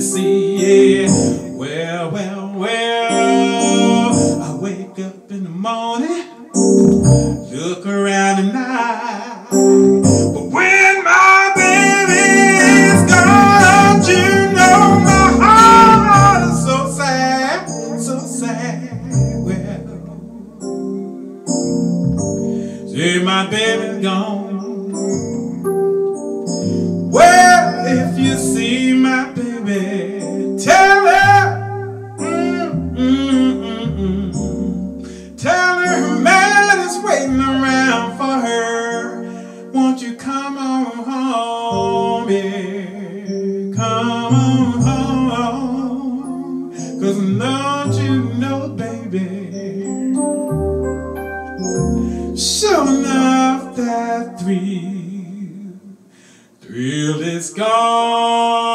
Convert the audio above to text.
see, yeah. Well, well, well, I wake up in the morning, look around at night. But when my baby's gone, you know my heart is so sad, so sad. Well, see my baby's gone. Come on home, cause don't you know, baby, sure enough that thrill. Thrill is gone.